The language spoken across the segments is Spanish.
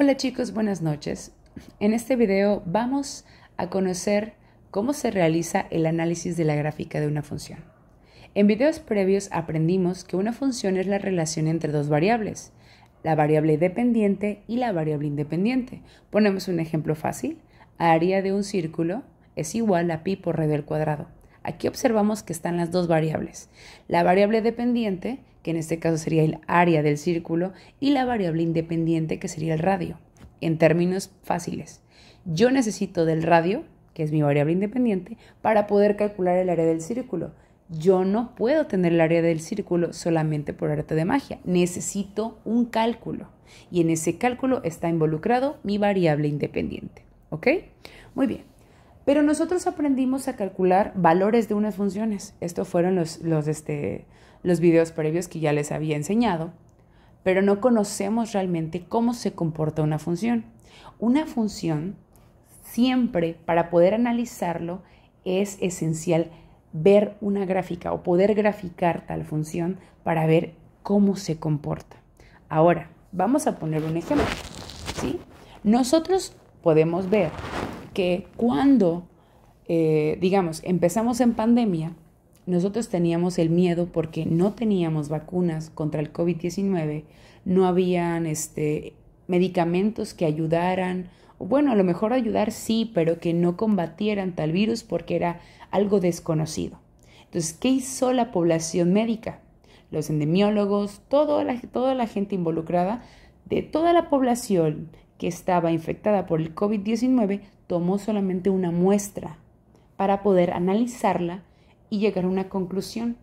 Hola chicos, buenas noches. En este video vamos a conocer cómo se realiza el análisis de la gráfica de una función. En videos previos aprendimos que una función es la relación entre dos variables, la variable dependiente y la variable independiente. Ponemos un ejemplo fácil. Área de un círculo es igual a pi por radio al cuadrado. Aquí observamos que están las dos variables. La variable dependiente en este caso sería el área del círculo, y la variable independiente, que sería el radio. En términos fáciles, yo necesito del radio, que es mi variable independiente, para poder calcular el área del círculo. Yo no puedo tener el área del círculo solamente por arte de magia. Necesito un cálculo. Y en ese cálculo está involucrado mi variable independiente. ¿Ok? Muy bien. Pero nosotros aprendimos a calcular valores de unas funciones. Estos fueron los, los, este, los videos previos que ya les había enseñado, pero no conocemos realmente cómo se comporta una función. Una función, siempre para poder analizarlo, es esencial ver una gráfica o poder graficar tal función para ver cómo se comporta. Ahora, vamos a poner un ejemplo. ¿sí? Nosotros podemos ver que cuando, eh, digamos, empezamos en pandemia, nosotros teníamos el miedo porque no teníamos vacunas contra el COVID-19, no habían este, medicamentos que ayudaran, bueno, a lo mejor ayudar sí, pero que no combatieran tal virus porque era algo desconocido. Entonces, ¿qué hizo la población médica? Los endemiólogos, toda la, toda la gente involucrada, de toda la población que estaba infectada por el COVID-19, tomó solamente una muestra para poder analizarla y llegar a una conclusión.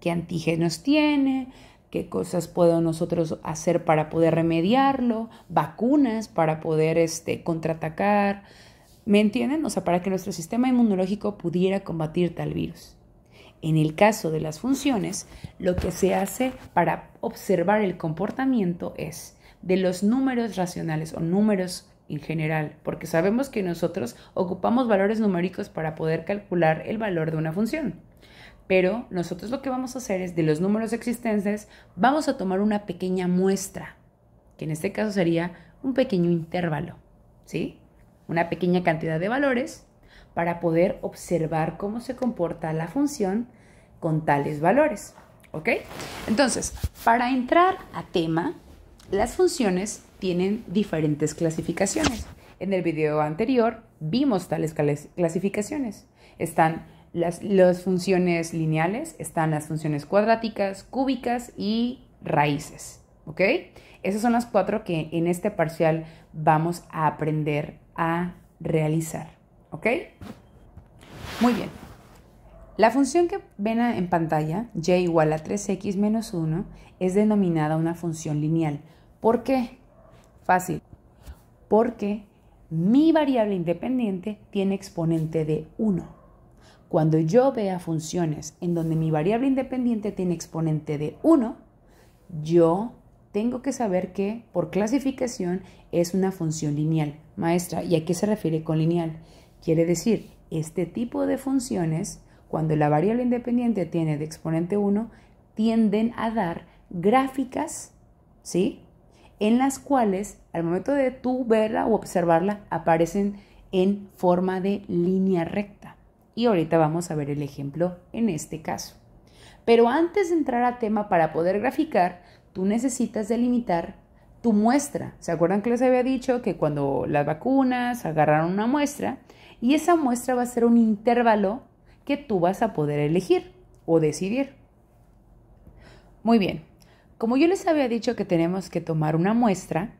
¿Qué antígenos tiene? ¿Qué cosas podemos nosotros hacer para poder remediarlo? ¿Vacunas para poder este, contraatacar? ¿Me entienden? O sea, para que nuestro sistema inmunológico pudiera combatir tal virus. En el caso de las funciones, lo que se hace para observar el comportamiento es de los números racionales o números en general, porque sabemos que nosotros ocupamos valores numéricos para poder calcular el valor de una función. Pero nosotros lo que vamos a hacer es de los números existentes, vamos a tomar una pequeña muestra, que en este caso sería un pequeño intervalo, ¿sí? Una pequeña cantidad de valores para poder observar cómo se comporta la función con tales valores, ¿ok? Entonces, para entrar a tema, las funciones tienen diferentes clasificaciones. En el video anterior vimos tales clasificaciones. Están las, funciones lineales, están las funciones cuadráticas, cúbicas y raíces. ¿Ok? Esas son las cuatro que en este parcial vamos a aprender a realizar. ¿Ok? Muy bien. La función que ven en pantalla, y igual a 3x menos 1, es denominada una función lineal. ¿Por qué? Fácil. Porque mi variable independiente tiene exponente de 1. Cuando yo vea funciones en donde mi variable independiente tiene exponente de 1, yo tengo que saber que por clasificación es una función lineal. Maestra, ¿y a qué se refiere con lineal? Quiere decir, este tipo de funciones, cuando la variable independiente tiene de exponente 1, tienden a dar gráficas, ¿sí? En las cuales al momento de tú verla o observarla aparecen en forma de línea recta. Y ahorita vamos a ver el ejemplo en este caso. Pero antes de entrar a tema para poder graficar, tú necesitas delimitar tu muestra. ¿Se acuerdan que les había dicho que cuando las vacunas agarraron una muestra y esa muestra va a ser un intervalo que tú vas a poder elegir o decidir? Muy bien, como yo les había dicho que tenemos que tomar una muestra,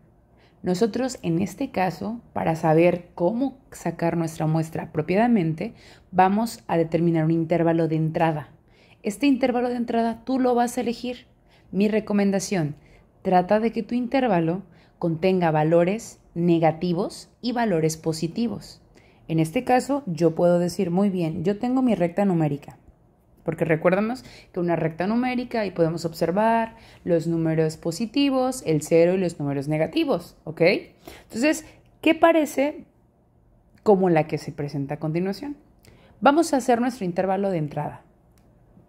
nosotros en este caso, para saber cómo sacar nuestra muestra apropiadamente, vamos a determinar un intervalo de entrada. Este intervalo de entrada tú lo vas a elegir. Mi recomendación, trata de que tu intervalo contenga valores negativos y valores positivos. En este caso, yo puedo decir, muy bien, yo tengo mi recta numérica porque recuérdamos que una recta numérica y podemos observar los números positivos, el cero y los números negativos, ¿ok? Entonces, ¿qué parece como la que se presenta a continuación? Vamos a hacer nuestro intervalo de entrada.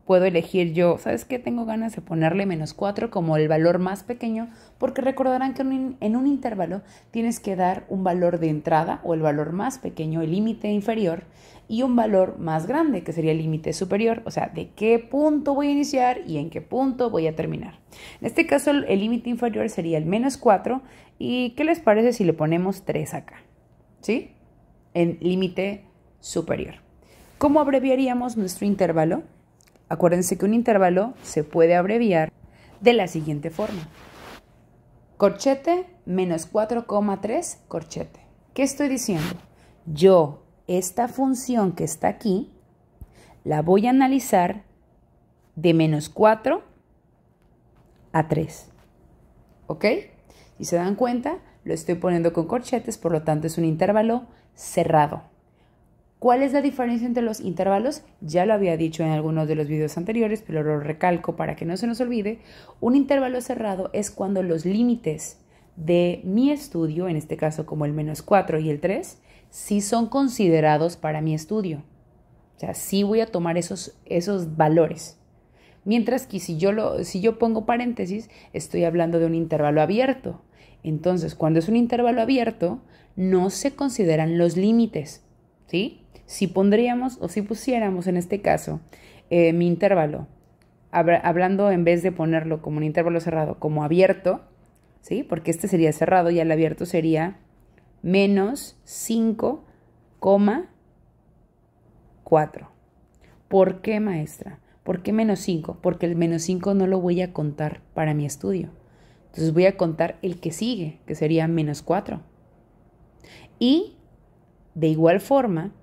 Puedo elegir yo, ¿sabes qué? Tengo ganas de ponerle menos 4 como el valor más pequeño, porque recordarán que en un intervalo tienes que dar un valor de entrada o el valor más pequeño, el límite inferior, y un valor más grande, que sería el límite superior, o sea, de qué punto voy a iniciar y en qué punto voy a terminar. En este caso, el límite inferior sería el menos 4, y ¿qué les parece si le ponemos 3 acá? ¿Sí? En límite superior. ¿Cómo abreviaríamos nuestro intervalo? Acuérdense que un intervalo se puede abreviar de la siguiente forma. Corchete menos 4,3 corchete. ¿Qué estoy diciendo? Yo, esta función que está aquí, la voy a analizar de menos 4 a 3. ¿Ok? Si se dan cuenta, lo estoy poniendo con corchetes, por lo tanto es un intervalo cerrado. ¿Cuál es la diferencia entre los intervalos? Ya lo había dicho en algunos de los videos anteriores, pero lo recalco para que no se nos olvide. Un intervalo cerrado es cuando los límites de mi estudio, en este caso como el menos 4 y el 3, sí son considerados para mi estudio. O sea, sí voy a tomar esos, esos valores. Mientras que si yo, lo, si yo pongo paréntesis, estoy hablando de un intervalo abierto. Entonces, cuando es un intervalo abierto, no se consideran los límites. ¿Sí? Si pondríamos o si pusiéramos en este caso eh, mi intervalo, hablando en vez de ponerlo como un intervalo cerrado, como abierto, ¿sí? Porque este sería cerrado y el abierto sería menos 5,4. ¿Por qué, maestra? ¿Por qué menos 5? Porque el menos 5 no lo voy a contar para mi estudio. Entonces voy a contar el que sigue, que sería menos 4. Y de igual forma,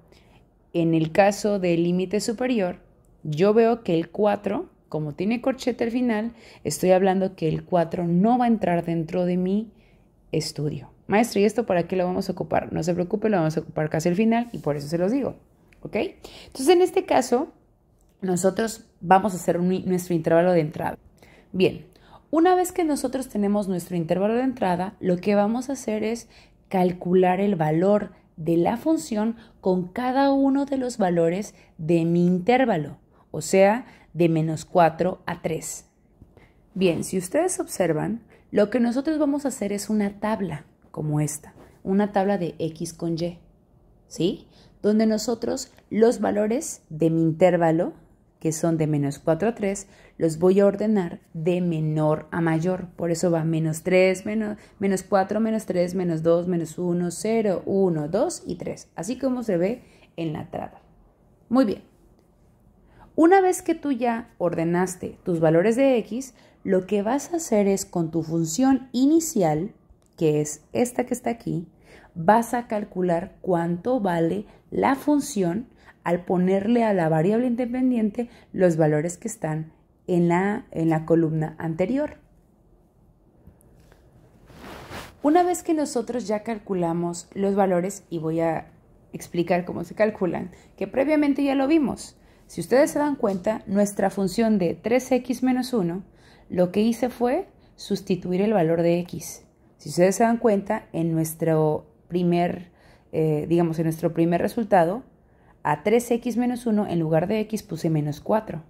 en el caso del límite superior, yo veo que el 4, como tiene corchete al final, estoy hablando que el 4 no va a entrar dentro de mi estudio. Maestro, ¿y esto para qué lo vamos a ocupar? No se preocupe, lo vamos a ocupar casi al final y por eso se los digo. ¿Ok? Entonces, en este caso, nosotros vamos a hacer nuestro intervalo de entrada. Bien, una vez que nosotros tenemos nuestro intervalo de entrada, lo que vamos a hacer es calcular el valor de la función con cada uno de los valores de mi intervalo, o sea, de menos 4 a 3. Bien, si ustedes observan, lo que nosotros vamos a hacer es una tabla como esta, una tabla de x con y, ¿sí? Donde nosotros los valores de mi intervalo que son de menos 4 a 3, los voy a ordenar de menor a mayor. Por eso va menos 3, menos, menos 4, menos 3, menos 2, menos 1, 0, 1, 2 y 3. Así como se ve en la tabla. Muy bien. Una vez que tú ya ordenaste tus valores de x, lo que vas a hacer es con tu función inicial, que es esta que está aquí, vas a calcular cuánto vale la función al ponerle a la variable independiente los valores que están en la, en la columna anterior. Una vez que nosotros ya calculamos los valores, y voy a explicar cómo se calculan, que previamente ya lo vimos. Si ustedes se dan cuenta, nuestra función de 3x menos 1, lo que hice fue sustituir el valor de x. Si ustedes se dan cuenta, en nuestro primer, eh, digamos, en nuestro primer resultado, a 3x menos 1 en lugar de x puse menos 4.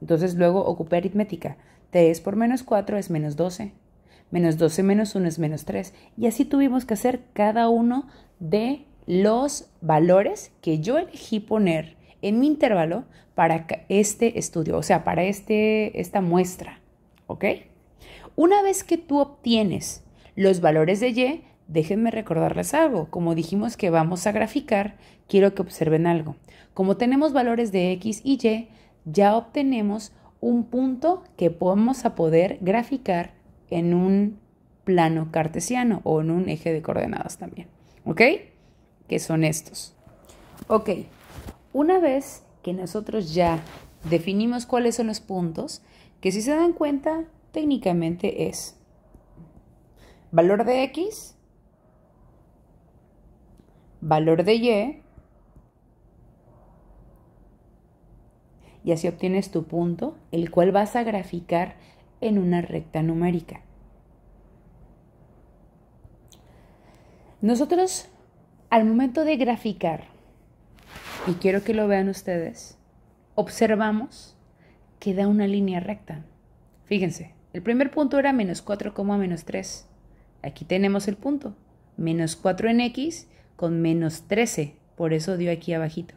Entonces luego ocupé aritmética. 3 por menos 4 es menos 12. Menos 12 menos 1 es menos 3. Y así tuvimos que hacer cada uno de los valores que yo elegí poner en mi intervalo para este estudio, o sea, para este, esta muestra. ¿Ok? Una vez que tú obtienes los valores de y, Déjenme recordarles algo. Como dijimos que vamos a graficar, quiero que observen algo. Como tenemos valores de x y y, ya obtenemos un punto que podemos a poder graficar en un plano cartesiano o en un eje de coordenadas también. ¿Ok? Que son estos. Ok, una vez que nosotros ya definimos cuáles son los puntos, que si se dan cuenta, técnicamente es valor de x valor de y y así obtienes tu punto, el cual vas a graficar en una recta numérica. Nosotros, al momento de graficar, y quiero que lo vean ustedes, observamos que da una línea recta. Fíjense, el primer punto era menos 4, menos 3. Aquí tenemos el punto. Menos 4 en x con menos 13. Por eso dio aquí abajito.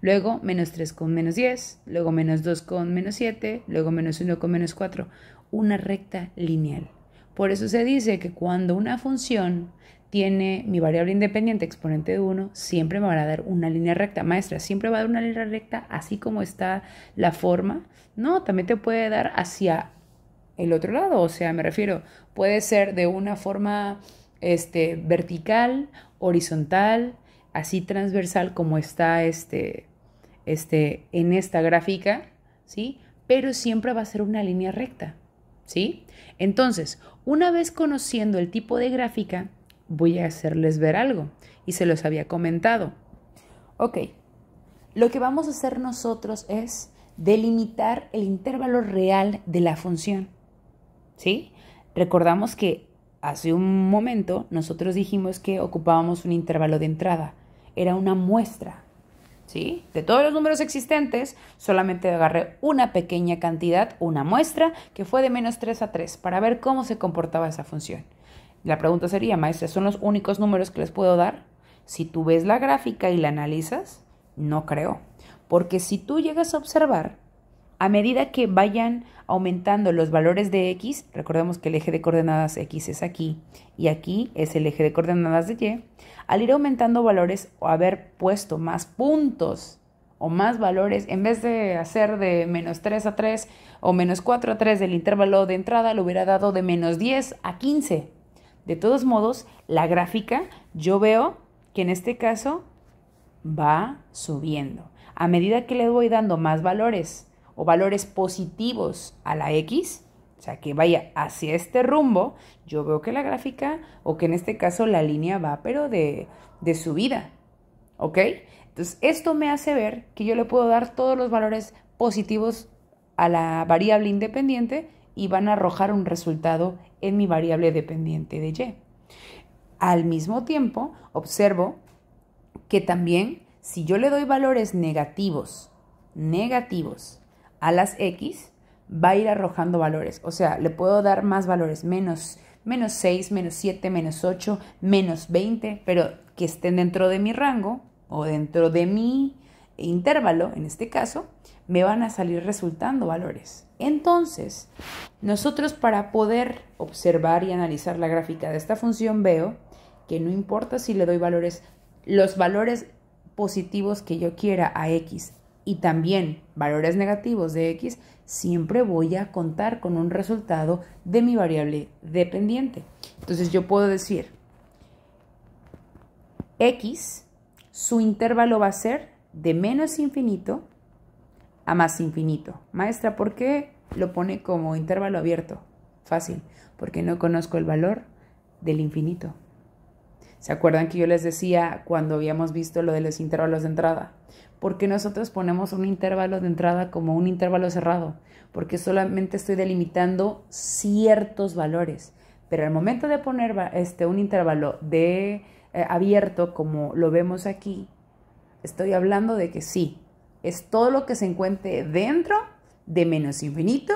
Luego menos 3 con menos 10. Luego menos 2 con menos 7. Luego menos 1 con menos 4. Una recta lineal. Por eso se dice que cuando una función tiene mi variable independiente exponente de 1, siempre me va a dar una línea recta. Maestra, siempre va a dar una línea recta así como está la forma. No, también te puede dar hacia el otro lado. O sea, me refiero, puede ser de una forma este, vertical, horizontal, así transversal como está este, este, en esta gráfica, ¿sí? Pero siempre va a ser una línea recta, ¿sí? Entonces, una vez conociendo el tipo de gráfica, voy a hacerles ver algo y se los había comentado. Ok, lo que vamos a hacer nosotros es delimitar el intervalo real de la función. ¿Sí? Recordamos que hace un momento nosotros dijimos que ocupábamos un intervalo de entrada. Era una muestra. ¿Sí? De todos los números existentes, solamente agarré una pequeña cantidad, una muestra, que fue de menos 3 a 3, para ver cómo se comportaba esa función. La pregunta sería, maestra, ¿son los únicos números que les puedo dar? Si tú ves la gráfica y la analizas, no creo. Porque si tú llegas a observar, a medida que vayan aumentando los valores de x, recordemos que el eje de coordenadas x es aquí y aquí es el eje de coordenadas de y, al ir aumentando valores o haber puesto más puntos o más valores, en vez de hacer de menos 3 a 3 o menos 4 a 3 del intervalo de entrada, lo hubiera dado de menos 10 a 15. De todos modos, la gráfica yo veo que en este caso va subiendo. A medida que le voy dando más valores o valores positivos a la X, o sea, que vaya hacia este rumbo, yo veo que la gráfica, o que en este caso la línea va, pero de, de subida. ¿Ok? Entonces, esto me hace ver que yo le puedo dar todos los valores positivos a la variable independiente y van a arrojar un resultado en mi variable dependiente de y. Al mismo tiempo, observo que también si yo le doy valores negativos, negativos a las x, va a ir arrojando valores. O sea, le puedo dar más valores, menos, menos 6, menos 7, menos 8, menos 20, pero que estén dentro de mi rango o dentro de mi intervalo, en este caso, me van a salir resultando valores. Entonces, nosotros para poder observar y analizar la gráfica de esta función veo que no importa si le doy valores, los valores positivos que yo quiera a x y también valores negativos de x, siempre voy a contar con un resultado de mi variable dependiente. Entonces yo puedo decir x, su intervalo va a ser de menos infinito a más infinito. Maestra, ¿por qué lo pone como intervalo abierto? Fácil, porque no conozco el valor del infinito. ¿Se acuerdan que yo les decía cuando habíamos visto lo de los intervalos de entrada? Porque nosotros ponemos un intervalo de entrada como un intervalo cerrado, porque solamente estoy delimitando ciertos valores. Pero al momento de poner este, un intervalo de eh, abierto, como lo vemos aquí, estoy hablando de que sí, es todo lo que se encuentre dentro de menos infinito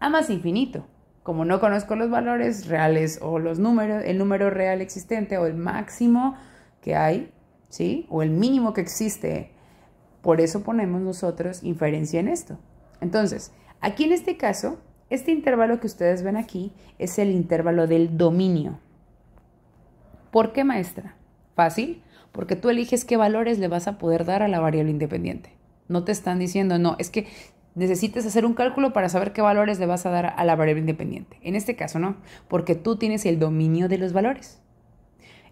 a más infinito. Como no conozco los valores reales o los números, el número real existente o el máximo que hay, ¿sí? O el mínimo que existe. Por eso ponemos nosotros inferencia en esto. Entonces, aquí en este caso, este intervalo que ustedes ven aquí es el intervalo del dominio. ¿Por qué, maestra? Fácil, porque tú eliges qué valores le vas a poder dar a la variable independiente. No te están diciendo, no, es que necesites hacer un cálculo para saber qué valores le vas a dar a la variable independiente. En este caso no, porque tú tienes el dominio de los valores.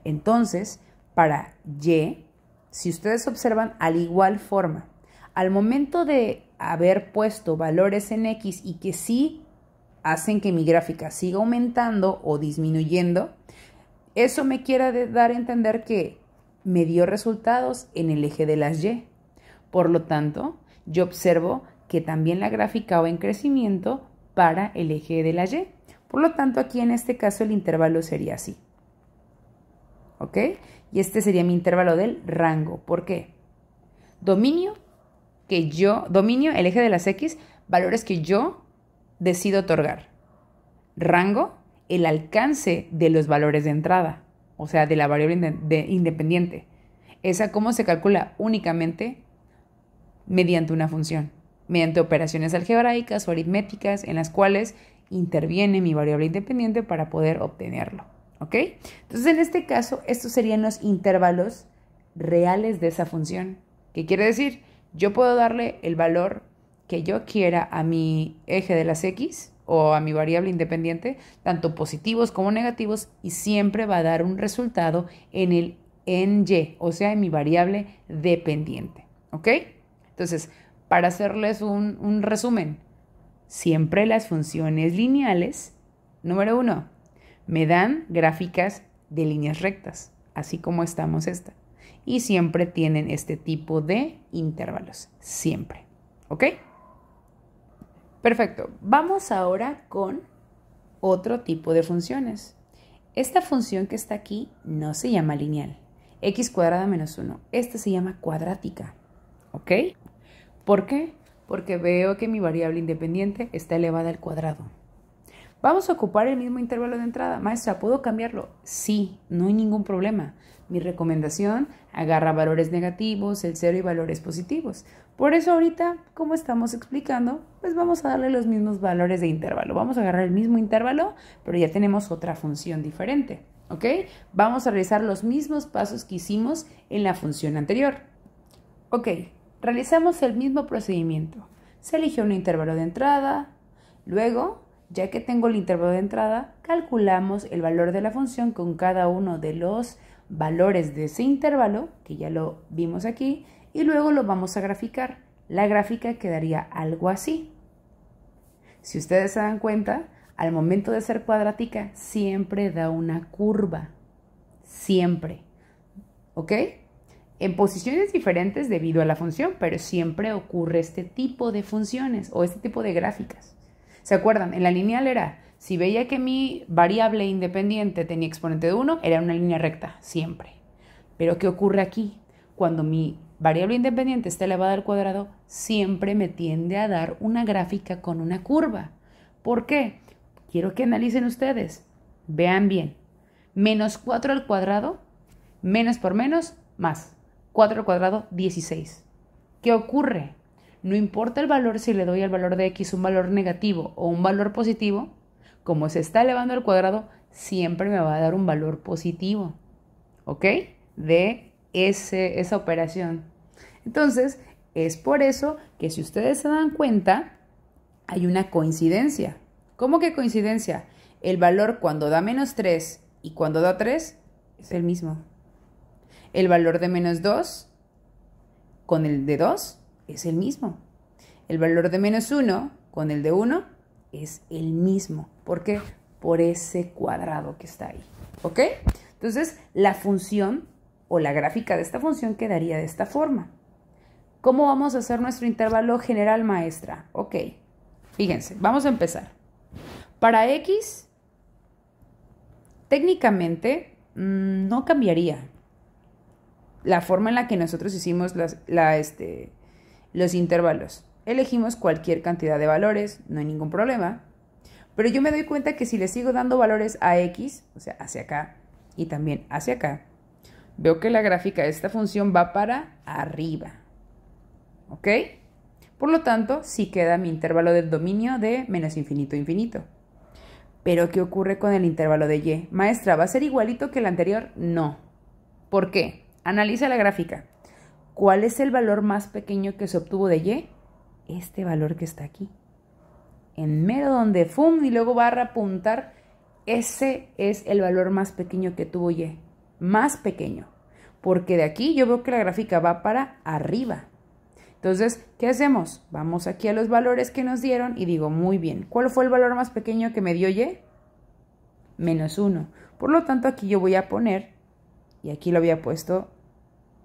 Entonces, para y, si ustedes observan, al igual forma, al momento de haber puesto valores en x y que sí hacen que mi gráfica siga aumentando o disminuyendo, eso me quiere dar a entender que me dio resultados en el eje de las y. Por lo tanto, yo observo que también la gráfica va en crecimiento para el eje de la y. Por lo tanto, aquí en este caso el intervalo sería así. ¿Ok? Y este sería mi intervalo del rango. ¿Por qué? Dominio, que yo, dominio, el eje de las x, valores que yo decido otorgar. Rango, el alcance de los valores de entrada, o sea, de la variable independiente. Esa cómo se calcula únicamente mediante una función, mediante operaciones algebraicas o aritméticas en las cuales interviene mi variable independiente para poder obtenerlo. ¿Ok? Entonces, en este caso, estos serían los intervalos reales de esa función. ¿Qué quiere decir? Yo puedo darle el valor que yo quiera a mi eje de las X o a mi variable independiente, tanto positivos como negativos, y siempre va a dar un resultado en el en Y, o sea, en mi variable dependiente. ¿Ok? Entonces, para hacerles un, un resumen, siempre las funciones lineales, número uno, me dan gráficas de líneas rectas, así como estamos esta. Y siempre tienen este tipo de intervalos, siempre. ¿Ok? Perfecto. Vamos ahora con otro tipo de funciones. Esta función que está aquí no se llama lineal. x cuadrada menos 1. Esta se llama cuadrática. ¿Ok? ¿Por qué? Porque veo que mi variable independiente está elevada al cuadrado. Vamos a ocupar el mismo intervalo de entrada. Maestra, ¿puedo cambiarlo? Sí, no hay ningún problema. Mi recomendación, agarra valores negativos, el cero y valores positivos. Por eso ahorita, como estamos explicando, pues vamos a darle los mismos valores de intervalo. Vamos a agarrar el mismo intervalo, pero ya tenemos otra función diferente. ¿Ok? Vamos a realizar los mismos pasos que hicimos en la función anterior. Ok, realizamos el mismo procedimiento. Se eligió un intervalo de entrada, luego ya que tengo el intervalo de entrada, calculamos el valor de la función con cada uno de los valores de ese intervalo, que ya lo vimos aquí, y luego lo vamos a graficar. La gráfica quedaría algo así. Si ustedes se dan cuenta, al momento de ser cuadrática siempre da una curva. Siempre. ¿Ok? En posiciones diferentes debido a la función, pero siempre ocurre este tipo de funciones o este tipo de gráficas. ¿Se acuerdan? En la lineal era, si veía que mi variable independiente tenía exponente de 1, era una línea recta, siempre. Pero ¿qué ocurre aquí? Cuando mi variable independiente está elevada al cuadrado, siempre me tiende a dar una gráfica con una curva. ¿Por qué? Quiero que analicen ustedes. Vean bien. Menos 4 al cuadrado, menos por menos, más. 4 al cuadrado, 16. ¿Qué ocurre? No importa el valor si le doy al valor de x un valor negativo o un valor positivo, como se está elevando al cuadrado, siempre me va a dar un valor positivo. ¿Ok? De ese, esa operación. Entonces, es por eso que si ustedes se dan cuenta, hay una coincidencia. ¿Cómo que coincidencia? El valor cuando da menos 3 y cuando da 3 es el mismo. El valor de menos 2 con el de 2 es el mismo. El valor de menos 1 con el de 1 es el mismo. ¿Por qué? Por ese cuadrado que está ahí. ¿Ok? Entonces, la función o la gráfica de esta función quedaría de esta forma. ¿Cómo vamos a hacer nuestro intervalo general maestra? Ok, fíjense, vamos a empezar. Para x, técnicamente mm, no cambiaría la forma en la que nosotros hicimos la, este, los intervalos. Elegimos cualquier cantidad de valores, no hay ningún problema. Pero yo me doy cuenta que si le sigo dando valores a x, o sea, hacia acá y también hacia acá, veo que la gráfica de esta función va para arriba. ¿Ok? Por lo tanto, sí queda mi intervalo del dominio de menos infinito a infinito. Pero, ¿qué ocurre con el intervalo de y? Maestra, ¿va a ser igualito que el anterior? No. ¿Por qué? Analiza la gráfica. ¿Cuál es el valor más pequeño que se obtuvo de Y? Este valor que está aquí. En mero donde fum y luego barra apuntar, ese es el valor más pequeño que tuvo Y. Más pequeño. Porque de aquí yo veo que la gráfica va para arriba. Entonces, ¿qué hacemos? Vamos aquí a los valores que nos dieron y digo, muy bien, ¿cuál fue el valor más pequeño que me dio Y? Menos 1. Por lo tanto, aquí yo voy a poner, y aquí lo había puesto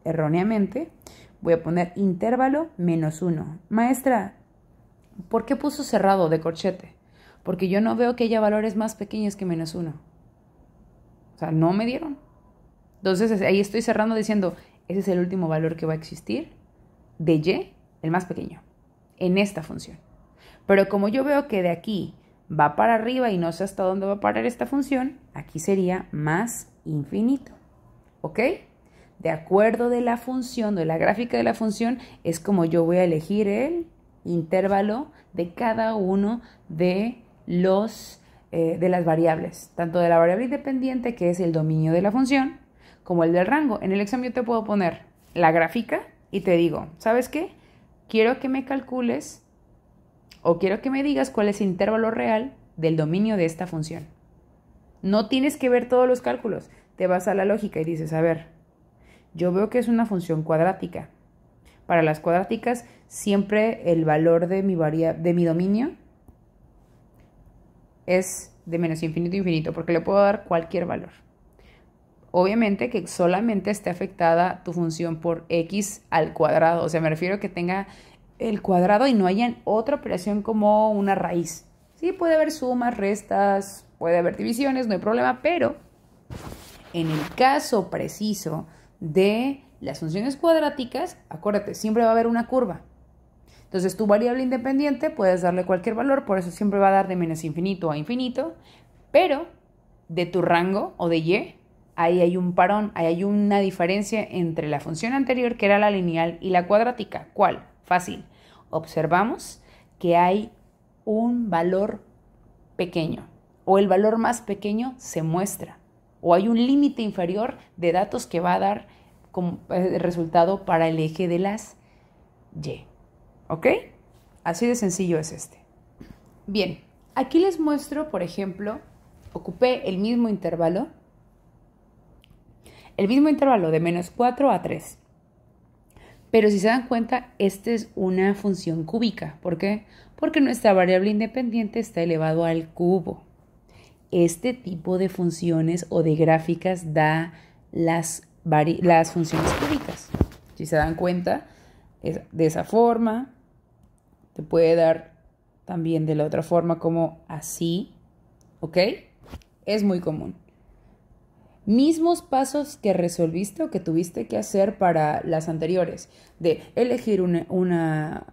erróneamente, voy a poner intervalo menos 1. Maestra, ¿por qué puso cerrado de corchete? Porque yo no veo que haya valores más pequeños que menos 1. O sea, no me dieron. Entonces ahí estoy cerrando diciendo, ese es el último valor que va a existir de y, el más pequeño, en esta función. Pero como yo veo que de aquí va para arriba y no sé hasta dónde va a parar esta función, aquí sería más infinito. ¿Ok? De acuerdo de la función, de la gráfica de la función, es como yo voy a elegir el intervalo de cada uno de los eh, de las variables, tanto de la variable independiente, que es el dominio de la función, como el del rango. En el examen yo te puedo poner la gráfica y te digo, ¿sabes qué? Quiero que me calcules o quiero que me digas cuál es el intervalo real del dominio de esta función. No tienes que ver todos los cálculos, te vas a la lógica y dices, a ver, yo veo que es una función cuadrática. Para las cuadráticas, siempre el valor de mi, de mi dominio es de menos infinito infinito, porque le puedo dar cualquier valor. Obviamente que solamente esté afectada tu función por x al cuadrado, o sea, me refiero a que tenga el cuadrado y no haya otra operación como una raíz. Sí, puede haber sumas, restas, puede haber divisiones, no hay problema, pero en el caso preciso de las funciones cuadráticas, acuérdate, siempre va a haber una curva. Entonces tu variable independiente puedes darle cualquier valor, por eso siempre va a dar de menos infinito a infinito, pero de tu rango o de y, ahí hay un parón, ahí hay una diferencia entre la función anterior, que era la lineal, y la cuadrática. ¿Cuál? Fácil. Observamos que hay un valor pequeño, o el valor más pequeño se muestra, o hay un límite inferior de datos que va a dar como eh, resultado para el eje de las y. ¿Ok? Así de sencillo es este. Bien, aquí les muestro, por ejemplo, ocupé el mismo intervalo, el mismo intervalo de menos 4 a 3. Pero si se dan cuenta, esta es una función cúbica. ¿Por qué? Porque nuestra variable independiente está elevado al cubo. Este tipo de funciones o de gráficas da las, las funciones cúbicas. Si se dan cuenta, de esa forma, te puede dar también de la otra forma como así, ¿ok? Es muy común. Mismos pasos que resolviste o que tuviste que hacer para las anteriores, de elegir una,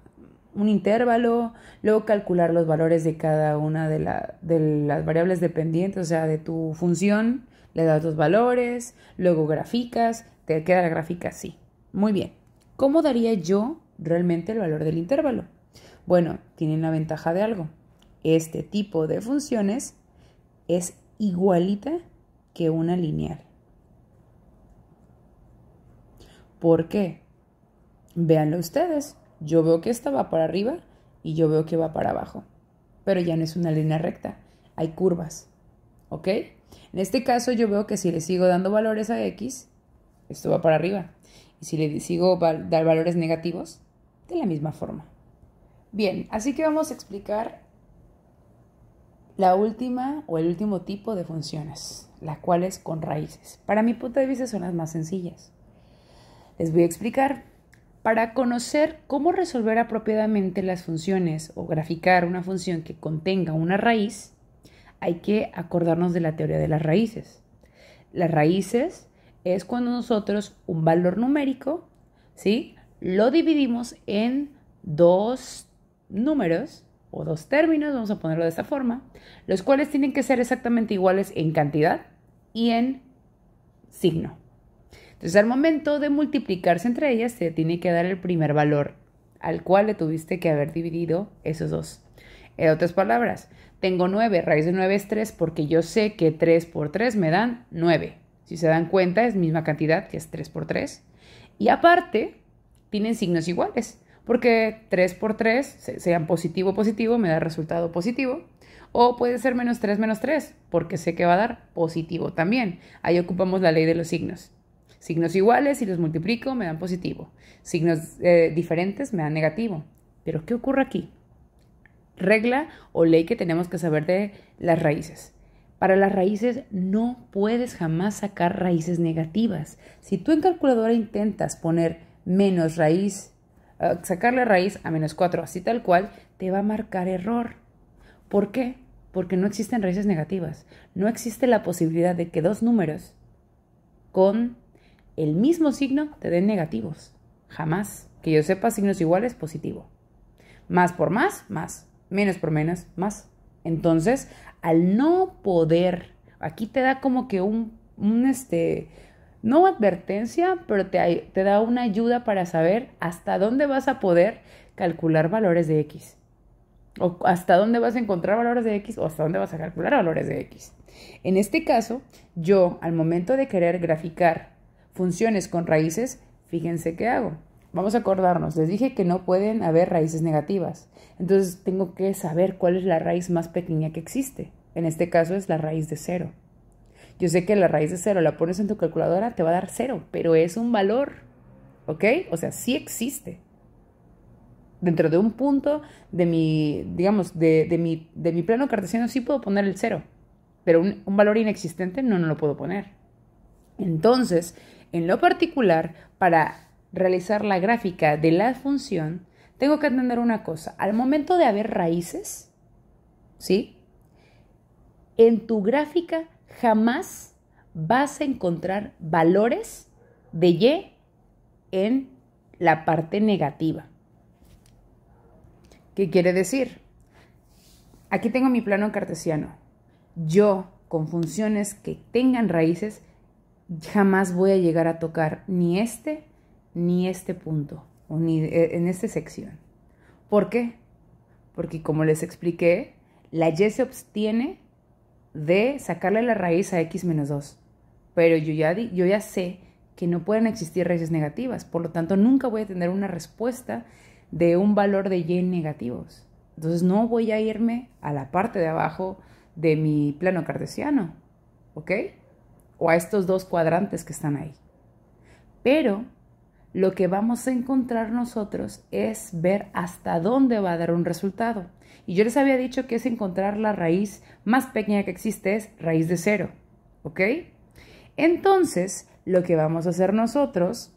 un intervalo, luego calcular los valores de cada una de, de las variables dependientes, o sea, de tu función, le das los valores, luego graficas, te queda la gráfica así. Muy bien. ¿Cómo daría yo realmente el valor del intervalo? Bueno, tienen la ventaja de algo. Este tipo de funciones es igualita que una lineal. ¿Por qué? Véanlo ustedes. Yo veo que esta va para arriba y yo veo que va para abajo. Pero ya no es una línea recta. Hay curvas. ¿Ok? En este caso yo veo que si le sigo dando valores a x, esto va para arriba. Y si le sigo dar valores negativos, de la misma forma. Bien, así que vamos a explicar la última o el último tipo de funciones, las cuales con raíces. Para mi punto de vista son las más sencillas. Les voy a explicar. Para conocer cómo resolver apropiadamente las funciones o graficar una función que contenga una raíz, hay que acordarnos de la teoría de las raíces. Las raíces es cuando nosotros un valor numérico, ¿sí? Lo dividimos en dos números o dos términos, vamos a ponerlo de esta forma, los cuales tienen que ser exactamente iguales en cantidad y en signo. Entonces, al momento de multiplicarse entre ellas, se tiene que dar el primer valor al cual le tuviste que haber dividido esos dos. En otras palabras, tengo 9, raíz de 9 es 3 porque yo sé que 3 por 3 me dan 9. Si se dan cuenta, es misma cantidad que es 3 por 3. Y aparte, tienen signos iguales porque 3 por 3, sean positivo positivo, me da resultado positivo. O puede ser menos 3 menos 3, porque sé que va a dar positivo también. Ahí ocupamos la ley de los signos. Signos iguales, si los multiplico, me dan positivo. Signos eh, diferentes me dan negativo. Pero ¿qué ocurre aquí? Regla o ley que tenemos que saber de las raíces. Para las raíces no puedes jamás sacar raíces negativas. Si tú en calculadora intentas poner menos raíz sacarle raíz a menos 4, así tal cual, te va a marcar error. ¿Por qué? Porque no existen raíces negativas. No existe la posibilidad de que dos números con el mismo signo te den negativos. Jamás. Que yo sepa, signos iguales, positivo. Más por más, más. Menos por menos, más. Entonces, al no poder, aquí te da como que un, este, no advertencia, pero te, te da una ayuda para saber hasta dónde vas a poder calcular valores de X. O hasta dónde vas a encontrar valores de X o hasta dónde vas a calcular valores de X. En este caso, yo al momento de querer graficar funciones con raíces, fíjense qué hago. Vamos a acordarnos, les dije que no pueden haber raíces negativas. Entonces tengo que saber cuál es la raíz más pequeña que existe. En este caso es la raíz de cero. Yo sé que la raíz de cero la pones en tu calculadora, te va a dar cero, pero es un valor. ¿Ok? O sea, sí existe. Dentro de un punto de mi, digamos, de, mi, de mi plano cartesiano sí puedo poner el cero, pero un, un valor inexistente no, no lo puedo poner. Entonces, en lo particular, para realizar la gráfica de la función, tengo que entender una cosa. Al momento de haber raíces, ¿sí? En tu gráfica jamás vas a encontrar valores de Y en la parte negativa. ¿Qué quiere decir? Aquí tengo mi plano cartesiano. Yo, con funciones que tengan raíces, jamás voy a llegar a tocar ni este ni este punto, o ni eh, en esta sección. ¿Por qué? Porque como les expliqué, la y se obtiene de sacarle la raíz a x menos 2. Pero yo ya, yo ya sé que no pueden existir raíces negativas, por lo tanto nunca voy a tener una respuesta de un valor de y negativos. Entonces no voy a irme a la parte de abajo de mi plano cartesiano, ¿ok? O a estos dos cuadrantes que están ahí. Pero lo que vamos a encontrar nosotros es ver hasta dónde va a dar un resultado. Y yo les había dicho que es encontrar la raíz más pequeña que existe, es raíz de cero. ¿Ok? Entonces, lo que vamos a hacer nosotros,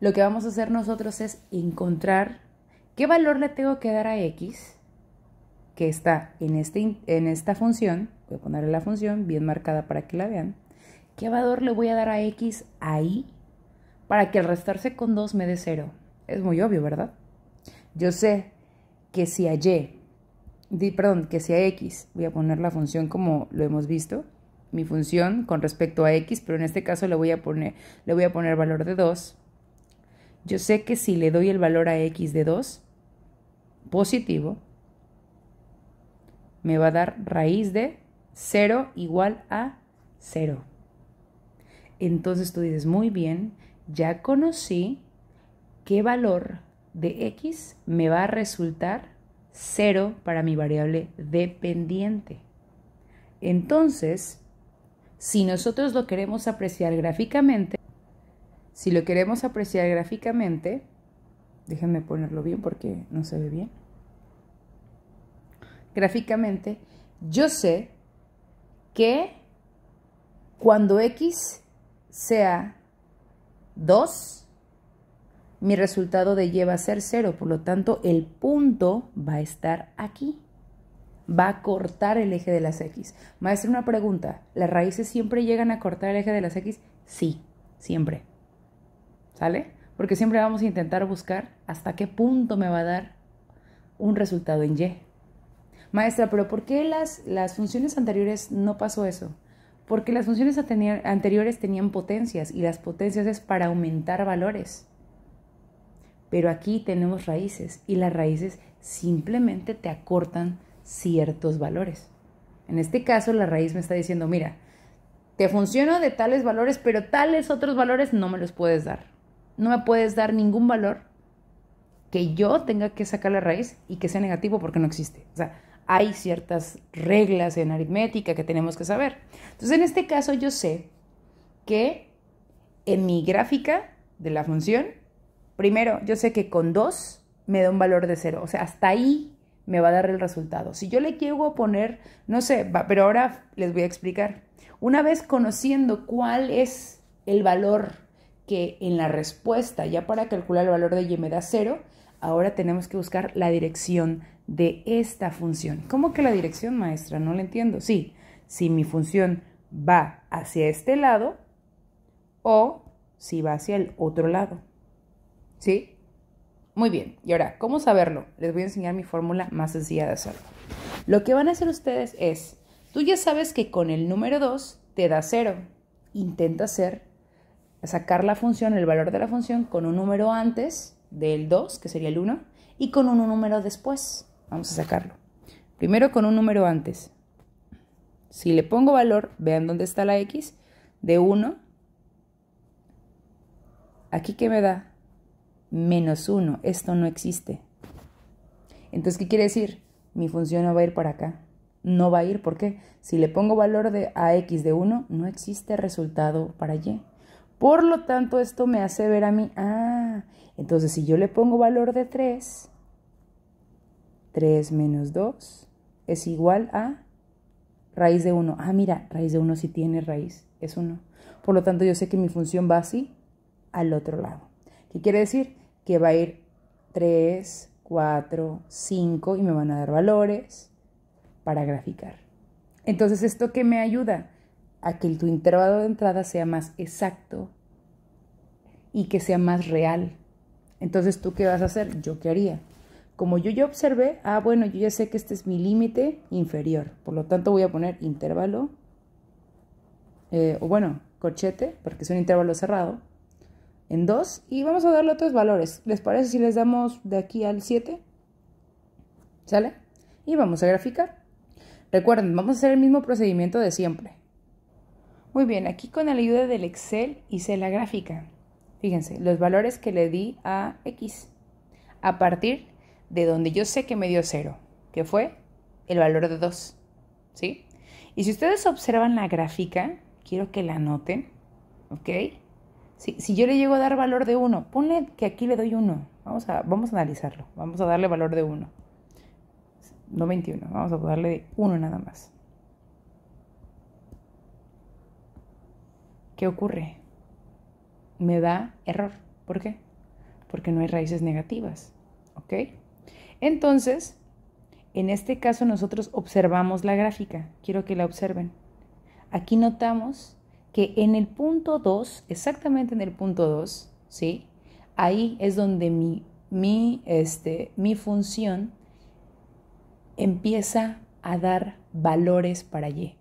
lo que vamos a hacer nosotros es encontrar qué valor le tengo que dar a x, que está en, este, en esta función, voy a ponerle la función bien marcada para que la vean, qué valor le voy a dar a x ahí para que al restarse con 2 me dé 0. Es muy obvio, ¿verdad? Yo sé que si a y, perdón, que si a x, voy a poner la función como lo hemos visto, mi función con respecto a x, pero en este caso le voy a poner, le voy a poner valor de 2. Yo sé que si le doy el valor a x de 2, positivo, me va a dar raíz de 0 igual a 0. Entonces tú dices, muy bien, ya conocí qué valor de x me va a resultar 0 para mi variable dependiente. Entonces, si nosotros lo queremos apreciar gráficamente, si lo queremos apreciar gráficamente, déjenme ponerlo bien porque no se ve bien. Gráficamente, yo sé que cuando x sea 2, mi resultado de y va a ser 0, por lo tanto el punto va a estar aquí. Va a cortar el eje de las x. Maestra, una pregunta. ¿Las raíces siempre llegan a cortar el eje de las x? Sí, siempre. ¿Sale? Porque siempre vamos a intentar buscar hasta qué punto me va a dar un resultado en y. Maestra, pero ¿por qué las, las funciones anteriores no pasó eso? Porque las funciones anteriores tenían potencias y las potencias es para aumentar valores. Pero aquí tenemos raíces y las raíces simplemente te acortan ciertos valores. En este caso, la raíz me está diciendo, mira, te funciona de tales valores, pero tales otros valores no me los puedes dar. No me puedes dar ningún valor que yo tenga que sacar la raíz y que sea negativo porque no existe. O sea, hay ciertas reglas en aritmética que tenemos que saber. Entonces, en este caso yo sé que en mi gráfica de la función, primero yo sé que con 2 me da un valor de 0, o sea, hasta ahí me va a dar el resultado. Si yo le quiero poner, no sé, pero ahora les voy a explicar. Una vez conociendo cuál es el valor que en la respuesta, ya para calcular el valor de y me da 0, ahora tenemos que buscar la dirección de esta función. ¿Cómo que la dirección, maestra? No la entiendo. Sí, si mi función va hacia este lado o si va hacia el otro lado. ¿Sí? Muy bien, y ahora, ¿cómo saberlo? Les voy a enseñar mi fórmula más sencilla de hacerlo. Lo que van a hacer ustedes es, tú ya sabes que con el número 2 te da 0. Intenta hacer, sacar la función, el valor de la función con un número antes del 2, que sería el 1, y con un número después. Vamos a sacarlo. Primero con un número antes. Si le pongo valor, vean dónde está la x, de 1, aquí que me da menos 1. Esto no existe. Entonces, ¿qué quiere decir? Mi función no va a ir para acá. No va a ir, ¿por qué? Si le pongo valor de a x de 1, no existe resultado para y. Por lo tanto, esto me hace ver a mí, ah, entonces si yo le pongo valor de 3, 3 menos 2 es igual a raíz de 1. Ah, mira, raíz de 1 sí tiene raíz, es 1. Por lo tanto, yo sé que mi función va así al otro lado. ¿Qué quiere decir? que va a ir 3, 4, 5 y me van a dar valores para graficar. Entonces, ¿esto qué me ayuda? A que tu intervalo de entrada sea más exacto y que sea más real. Entonces, ¿tú qué vas a hacer? ¿Yo qué haría? Como yo ya observé, ah, bueno, yo ya sé que este es mi límite inferior. Por lo tanto, voy a poner intervalo, eh, o bueno, corchete, porque es un intervalo cerrado, en 2 y vamos a darle otros valores. ¿Les parece si les damos de aquí al 7? ¿Sale? Y vamos a graficar. Recuerden, vamos a hacer el mismo procedimiento de siempre. Muy bien, aquí con la ayuda del Excel hice la gráfica. Fíjense, los valores que le di a X a partir de donde yo sé que me dio 0, que fue el valor de 2. ¿Sí? Y si ustedes observan la gráfica, quiero que la anoten, ¿ok? Si, yo le llego a dar valor de 1, ponle que aquí le doy 1. Vamos a, vamos a analizarlo. Vamos a darle valor de 1. No 21, vamos a darle 1 nada más. ¿Qué ocurre? Me da error. ¿Por qué? Porque no hay raíces negativas. ¿Ok? Entonces, en este caso nosotros observamos la gráfica. Quiero que la observen. Aquí notamos que en el punto 2, exactamente en el punto 2, ¿sí? Ahí es donde mi, mi, este, mi función empieza a dar valores para y.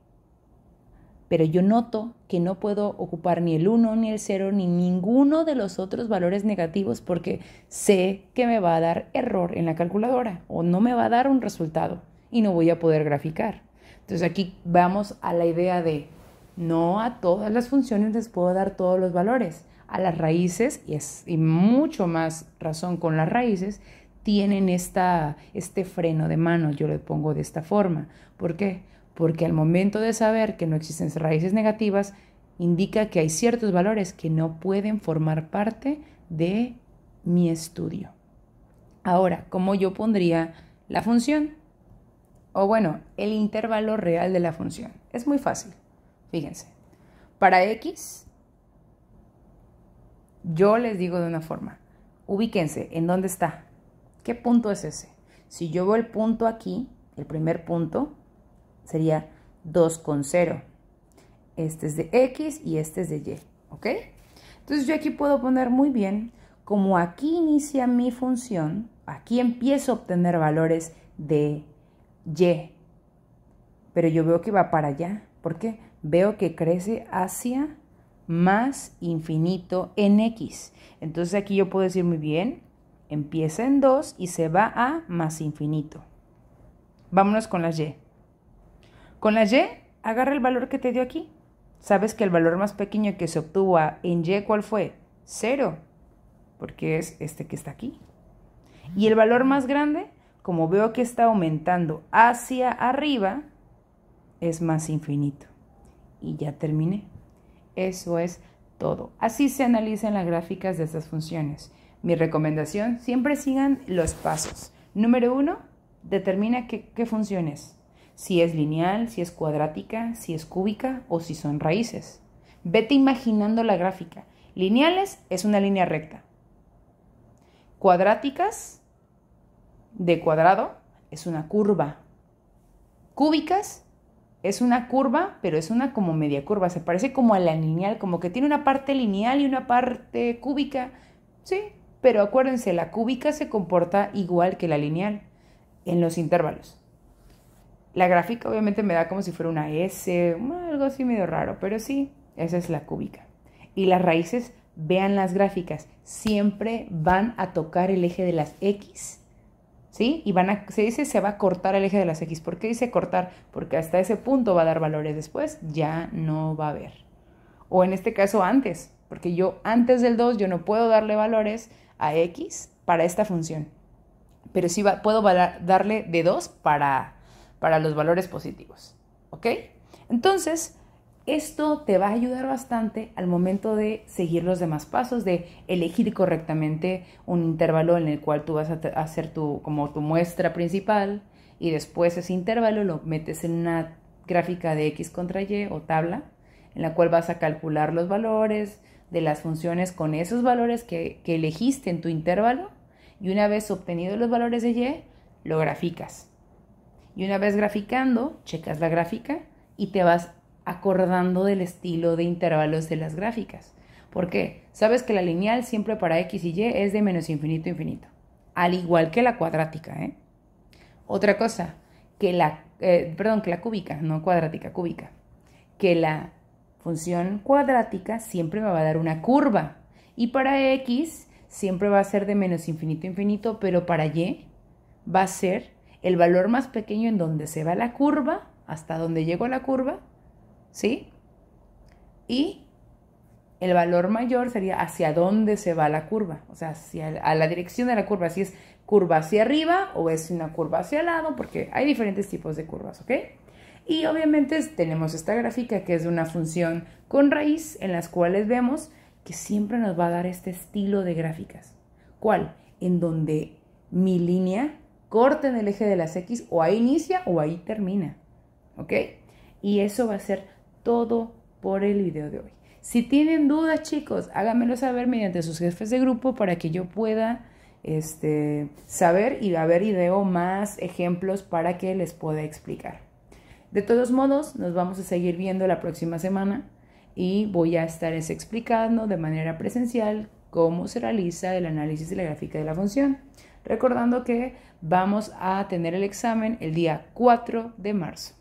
Pero yo noto que no puedo ocupar ni el 1, ni el 0, ni ninguno de los otros valores negativos porque sé que me va a dar error en la calculadora o no me va a dar un resultado y no voy a poder graficar. Entonces aquí vamos a la idea de no a todas las funciones les puedo dar todos los valores. A las raíces, y es y mucho más razón con las raíces, tienen esta, este freno de mano, yo le pongo de esta forma. ¿Por qué? Porque al momento de saber que no existen raíces negativas, indica que hay ciertos valores que no pueden formar parte de mi estudio. Ahora, ¿cómo yo pondría la función? O bueno, el intervalo real de la función. Es muy fácil. Fíjense, para X, yo les digo de una forma, ubíquense, ¿en dónde está? ¿Qué punto es ese? Si yo veo el punto aquí, el primer punto, sería 2,0. Este es de X y este es de Y, ¿ok? Entonces yo aquí puedo poner muy bien, como aquí inicia mi función, aquí empiezo a obtener valores de Y, pero yo veo que va para allá. ¿Por qué? veo que crece hacia más infinito en x. Entonces aquí yo puedo decir muy bien, empieza en 2 y se va a más infinito. Vámonos con las y. Con las y, agarra el valor que te dio aquí. Sabes que el valor más pequeño que se obtuvo en y, ¿cuál fue? 0, porque es este que está aquí. Y el valor más grande, como veo que está aumentando hacia arriba, es más infinito y ya terminé. Eso es todo. Así se analizan las gráficas de estas funciones. Mi recomendación, siempre sigan los pasos. Número uno, determina qué, qué función es. Si es lineal, si es cuadrática, si es cúbica o si son raíces. Vete imaginando la gráfica. Lineales es una línea recta. Cuadráticas de cuadrado es una curva. Cúbicas es una curva, pero es una como media curva, se parece como a la lineal, como que tiene una parte lineal y una parte cúbica. Sí, Pero acuérdense, la cúbica se comporta igual que la lineal en los intervalos. La gráfica obviamente me da como si fuera una S, algo así medio raro, pero sí, esa es la cúbica. Y las raíces, vean las gráficas, siempre van a tocar el eje de las X, ¿sí? Y van a, se dice se va a cortar el eje de las X. ¿Por qué dice cortar? Porque hasta ese punto va a dar valores después, ya no va a haber. O en este caso antes, porque yo antes del 2 yo no puedo darle valores a X para esta función. Pero sí puedo darle de 2 para para los valores positivos. ¿Ok? Entonces, esto te va a ayudar bastante al momento de seguir los demás pasos, de elegir correctamente un intervalo en el cual tú vas a hacer tu, como tu muestra principal y después ese intervalo lo metes en una gráfica de x contra y o tabla en la cual vas a calcular los valores de las funciones con esos valores que, que elegiste en tu intervalo y una vez obtenido los valores de y, lo graficas. Y una vez graficando, checas la gráfica y te vas acordando del estilo de intervalos de las gráficas. ¿Por qué? Sabes que la lineal siempre para x y y es de menos infinito a infinito, al igual que la cuadrática. ¿eh? Otra cosa, que la, eh, perdón, que la cúbica, no cuadrática, cúbica, que la función cuadrática siempre me va a dar una curva y para x siempre va a ser de menos infinito a infinito, pero para y va a ser el valor más pequeño en donde se va la curva, hasta donde llegó la curva, ¿sí? Y el valor mayor sería hacia dónde se va la curva, o sea, hacia a la dirección de la curva, si es curva hacia arriba o es una curva hacia el lado, porque hay diferentes tipos de curvas, ¿ok? Y obviamente tenemos esta gráfica que es de una función con raíz en las cuales vemos que siempre nos va a dar este estilo de gráficas. ¿Cuál? En donde mi línea corten el eje de las X o ahí inicia o ahí termina. ¿Ok? Y eso va a ser todo por el video de hoy. Si tienen dudas, chicos, háganmelo saber mediante sus jefes de grupo para que yo pueda este, saber y a ver ideo más ejemplos para que les pueda explicar. De todos modos, nos vamos a seguir viendo la próxima semana y voy a estar explicando de manera presencial cómo se realiza el análisis de la gráfica de la función. Recordando que vamos a tener el examen el día 4 de marzo.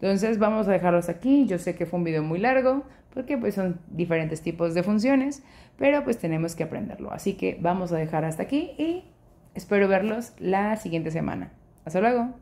Entonces vamos a dejarlos aquí. Yo sé que fue un video muy largo porque pues son diferentes tipos de funciones, pero pues tenemos que aprenderlo. Así que vamos a dejar hasta aquí y espero verlos la siguiente semana. Hasta luego.